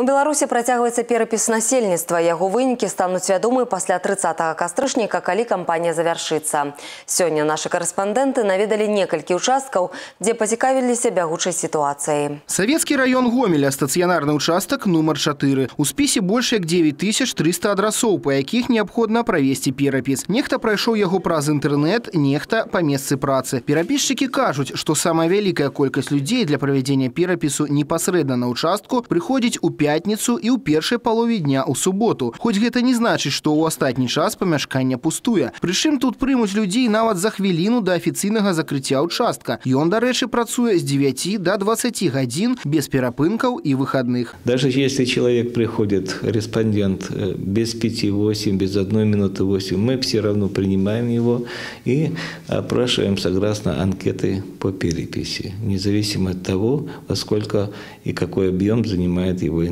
У Беларуси працягваецца перапіс насельніцтва. Яго вынікі стануць вядомы пасля 30 кастрычніка, калі кампанія завяршыцца. Сёння нашы карэспандэнты наведалі некалькі ўчасткаў, дзе пацікавіліся бягучай сітуацыяй. Советский район Гомеля, стационарный участок номер 4. У спісе больш як 9300 адрасоў, па якіх неабходна правесці перапіс. Нехта прайшоў яго праз інтэрнэт, нехта па месцы працы. Перапісчыкі кажуць, што самая вялікая колькасць людзей для правядзення перапісу непасрэдна на участку прыходзіць у пятніцу і ў першай палове дня ў суботу. Хоць гэта не значыць, што ў астатні час памяшкання пустуе. Прычым тут прымуць людзей нават за хвіліну да афіцыйнага закрыцця участка. Ён, дарэчы, працуе з 9 до 20 гадзін без перапынкаў і выходных. Даже если человек приходит, респондент, э, без 5-8, без 1 минуты 8, мы все равно принимаем его и опрашиваем согласно анкеты по переписи, независимо от того, во сколько и какой объем занимает его информация.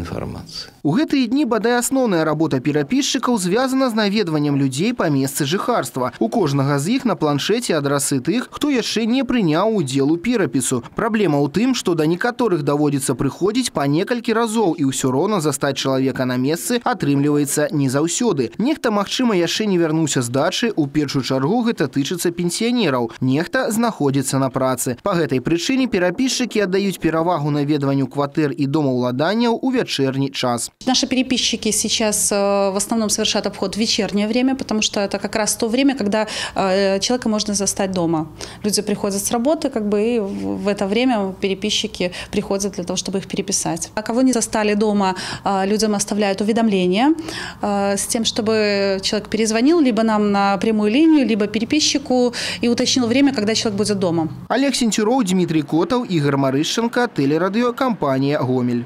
У гэтыя дні бадай асноўная работа перапісчыкаў звязана з наведваннем людзей па месцы жыхарства. У кожнага з іх на планшеце адрасы тых, хто яшчэ не прыняў удзел у перапісу. Праблема ў тым, што да некаторых даводзіцца прыходзіць па некалькі разоў і ўсё роўна застаць чалавека на месцы атрымліваецца не заўсёды. Нехта, магчыма, яшчэ не вярнуўся з дачы, у першую чаргу гэта тычыцца пенсіянераў. Нехта знаходзіцца на працы. Па гэтай прычыне перапісчыкі аддаюць перавагу наведванню кватэр і домаўладанняў у вечерний час. Наши переписчики сейчас э, в основном совершают обход в вечернее время, потому что это как раз то время, когда э, человека можно застать дома. Люди приходят с работы, как бы, и в это время переписчики приходят для того, чтобы их переписать. А кого не застали дома, э, людям оставляют уведомления с тем, чтобы человек перезвонил либо нам на прямую линию, либо переписчику и уточнил время, когда человек будет дома. Олег Сентюров, Дмитрий Котов, Игорь Марыщенко, телерадиокомпания «Гомель».